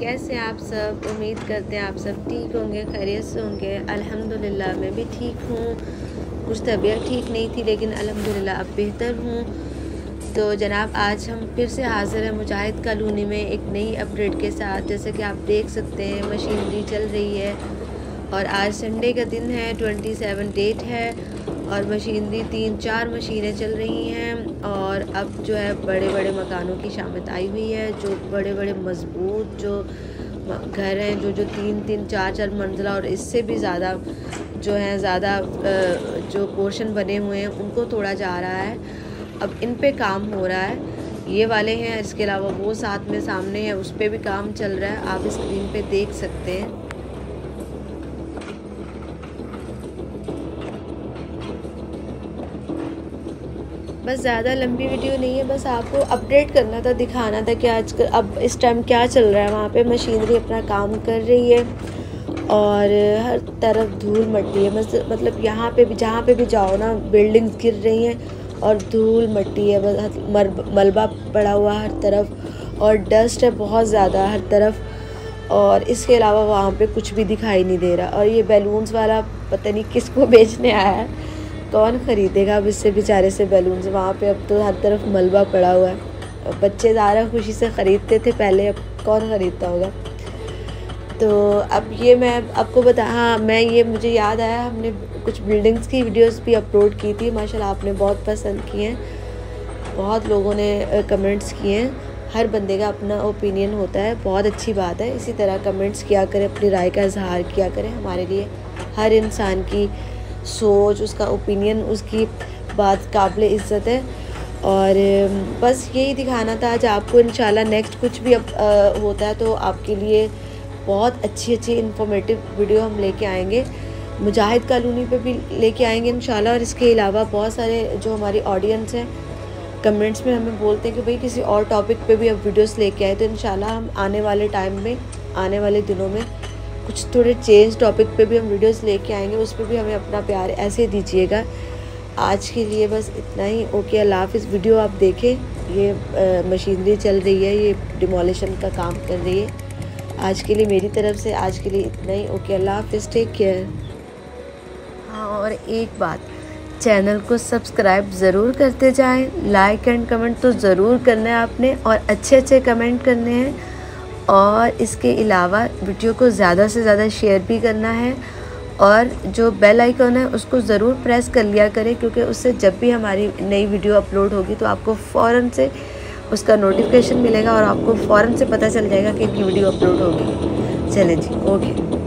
कैसे आप सब? उम्मीद करते हैं आप सब ठीक होंगे, खैरियत से होंगे। अल्हम्दुलिल्लाह, मैं भी ठीक हूँ। कुछ तबीयत ठीक नहीं थी, लेकिन अल्हम्दुलिल्लाह अब बेहतर हूँ। तो जनाब, आज हम फिर से हाज़िर हैं मुजाहिद कॉलोनी में एक नई अपडेट के साथ। जैसे कि आप देख सकते हैं, मशीनरी चल रही है और आज संडे का दिन है, ट्वेंटी सेवन डेट है। और मशीनरी तीन चार मशीनें चल रही हैं और अब जो है बड़े बड़े मकानों की शामत आई हुई है, जो बड़े बड़े मज़बूत जो घर हैं, जो जो तीन तीन, चार चार मंजिला और इससे भी ज़्यादा जो है, ज़्यादा जो पोर्शन बने हुए हैं, उनको तोड़ा जा रहा है। अब इन पे काम हो रहा है। ये वाले हैं, इसके अलावा वो साथ में सामने है, उस पर भी काम चल रहा है। आप स्क्रीन पे देख सकते हैं। बस ज़्यादा लंबी वीडियो नहीं है, बस आपको अपडेट करना था, दिखाना था कि आज अब इस टाइम क्या चल रहा है। वहाँ पे मशीनरी अपना काम कर रही है और हर तरफ़ धूल मट्टी है। बस मतलब यहाँ पे भी, जहाँ पे भी जाओ ना बिल्डिंग्स गिर रही हैं और धूल मट्टी है। बस मलबा पड़ा हुआ हर तरफ़ और डस्ट है बहुत ज़्यादा हर तरफ़ और इसके अलावा वहाँ पे कुछ भी दिखाई नहीं दे रहा। और ये बैलून्स वाला पता नहीं किसको बेचने आया है। कौन ख़रीदेगा? अब इससे बेचारे से बैलून वहाँ पे अब तो हर तरफ़ मलबा पड़ा हुआ है। बच्चे ज़्यादा खुशी से ख़रीदते थे पहले, अब कौन ख़रीदता होगा? तो अब ये मैं आपको बता हाँ मैं ये मुझे याद आया, हमने कुछ बिल्डिंग्स की वीडियोस भी अपलोड की थी। माशाल्लाह आपने बहुत पसंद किए हैं। बहुत लोगों ने कमेंट्स किए हैं। हर बंदे का अपना ओपिनियन होता है। बहुत अच्छी बात है। इसी तरह कमेंट्स किया करें, अपनी राय का इजहार किया करें। हमारे लिए हर इंसान की सोच उसका ओपिनियन उसकी बात काबिल इज़्ज़त है। और बस यही दिखाना था आज आपको। इन नेक्स्ट कुछ भी अब आ, होता है तो आपके लिए बहुत अच्छी अच्छी इन्फॉर्मेटिव वीडियो हम लेके आएँगे। मुजाहिद कॉलोनी पे भी लेके आएँगे इन और इसके अलावा बहुत सारे जो हमारी ऑडियंस हैं कमेंट्स में हमें बोलते हैं कि भाई किसी और टॉपिक पे भी अब वीडियोस लेके आए तो इन हम आने वाले टाइम में आने वाले दिनों में कुछ थोड़े चेंज टॉपिक पे भी हम वीडियोस लेके आएँगे, उस पर भी हमें अपना प्यार ऐसे दीजिएगा। आज के लिए बस इतना ही। ओके अल्लाह हाफ़ वीडियो आप देखें। ये मशीनरी चल रही है, ये डिमोलिशन का काम कर रही है। आज के लिए मेरी तरफ़ से, आज के लिए इतना ही। ओके अल्लाह हाफ़ टेक केयर हाँ और एक बात चैनल को सब्सक्राइब ज़रूर करते जाएँ। लाइक एंड कमेंट तो ज़रूर करना है आपने, और अच्छे अच्छे कमेंट करने हैं। और इसके अलावा वीडियो को ज़्यादा से ज़्यादा शेयर भी करना है और जो बेल आइकन है उसको ज़रूर प्रेस कर लिया करें क्योंकि उससे जब भी हमारी नई वीडियो अपलोड होगी तो आपको फ़ौर से उसका नोटिफिकेशन मिलेगा और आपको फ़ौर से पता चल जाएगा कि वीडियो अपलोड होगी। चले जी ओके